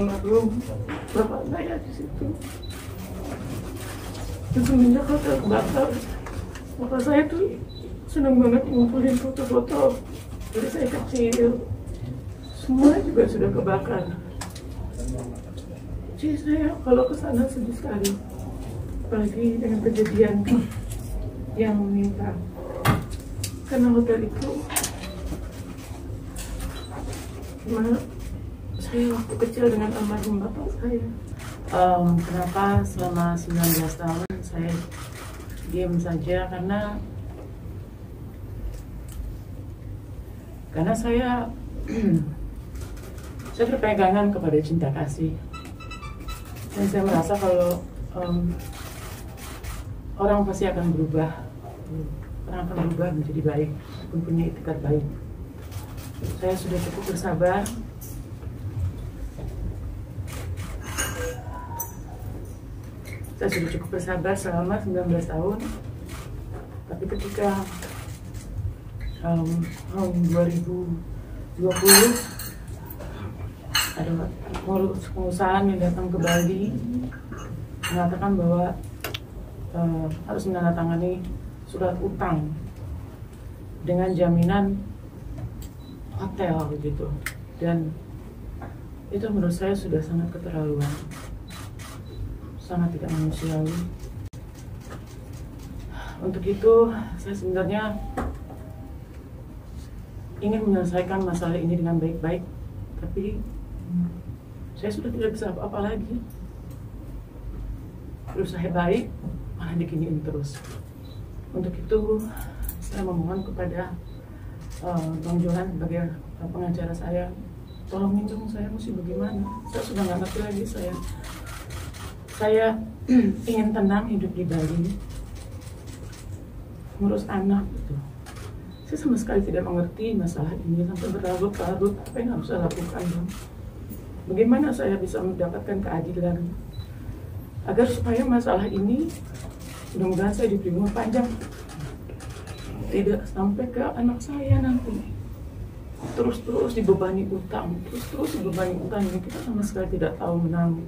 almarhum bapak saya di situ. Semenjak hotel kebakar, bapak saya tuh senang banget ngumpulin foto-foto dari saya kecil. Semua juga sudah kebakar. Jadi saya kalau ke sana sedih sekali. Apalagi dengan kejadian yang menimpa. Karena hotel itu Gimana saya waktu kecil dengan almarhum bapak saya. Em, kenapa selama 19 tahun saya diam saja? Karena karena saya saya berpegangan kepada cinta kasih. Dan saya merasa kalau em, orang pasti akan berubah. Orang akan berubah menjadi baik. Mempunyai itikat baik. Saya sudah cukup bersabar saya sudah cukup bersabar selama 19 tahun. Tapi ketika um, tahun 2020 ada pengusaha yang datang ke Bali mengatakan bahwa uh, harus menandatangani surat utang dengan jaminan hotel begitu dan itu menurut saya sudah sangat keterlaluan sangat tidak manusiawi. Untuk itu saya sebenarnya ingin menyelesaikan masalah ini dengan baik-baik tapi saya sudah tidak bisa apa-apa lagi. Berusaha baik malah diginiin terus. Untuk itu saya memohon kepada uh, Johan sebagai uh, pengacara saya tolongin dong saya mesti bagaimana? Saya sudah nggak ngerti lagi saya saya ingin tenang hidup di Bali. Ngurus anak gitu. Saya sama sekali tidak mengerti masalah ini. Sampai berlarut-larut apa yang harus saya lakukan bang? Bagaimana saya bisa mendapatkan keadilan? Agar supaya masalah ini mudah-mudahan saya diberi umur panjang. Tidak sampai ke anak saya nanti. Terus-terus dibebani utang. Terus-terus dibebani utang. Ini kita sama sekali tidak tahu menang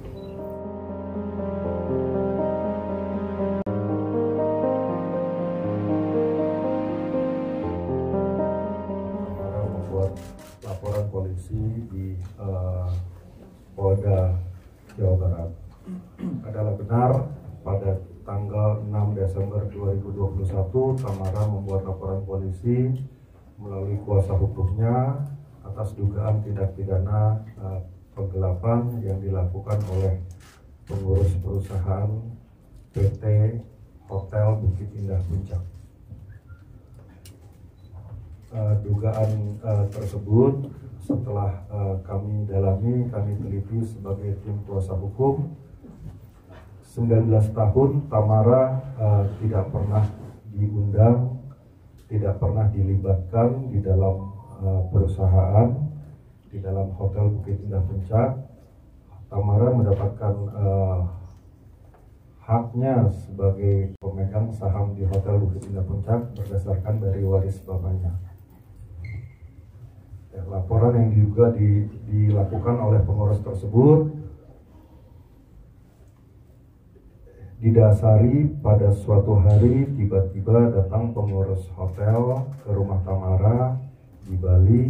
di eh, Polda Jawa Barat. Adalah benar pada tanggal 6 Desember 2021 Tamara membuat laporan polisi melalui kuasa hukumnya atas dugaan tindak pidana eh, penggelapan yang dilakukan oleh pengurus perusahaan PT Hotel Bukit Indah Puncak. Eh, dugaan eh, tersebut setelah eh, kami dalami, kami teliti sebagai tim kuasa hukum 19 tahun Tamara eh, tidak pernah diundang, tidak pernah dilibatkan di dalam eh, perusahaan, di dalam hotel Bukit Indah Puncak. Tamara mendapatkan eh, haknya sebagai pemegang saham di hotel Bukit Indah Puncak berdasarkan dari waris bapaknya. Ya, laporan yang juga di- dilakukan oleh pengurus tersebut didasari pada suatu hari tiba-tiba datang pengurus hotel ke rumah Tamara di Bali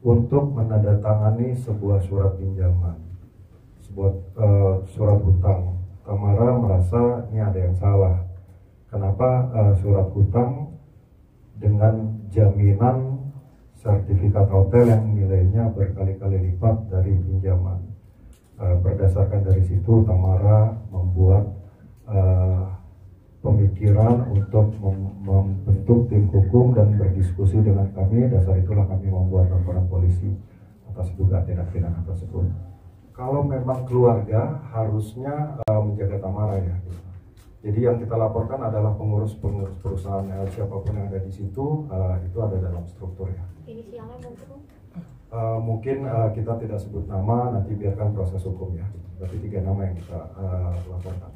untuk menandatangani sebuah surat pinjaman, sebuah eh, surat hutang. Tamara merasa ini ada yang salah. Kenapa eh, surat hutang dengan jaminan sertifikat hotel yang nilainya berkali-kali lipat dari pinjaman? Eh, berdasarkan dari situ Tamara membuat eh, pemikiran untuk mem- membentuk tim hukum dan berdiskusi dengan kami. Dasar itulah kami membuat laporan polisi atas dugaan tindak pidana tersebut. Kalau memang keluarga harusnya eh, menjaga Tamara ya jadi yang kita laporkan adalah pengurus-pengurus perusahaan eh, siapa pun yang ada di situ eh, itu ada dalam struktur ya. Inisialnya mungkin Eh, mungkin eh, kita tidak sebut nama nanti biarkan proses hukum ya. Berarti tiga nama yang kita eh, laporkan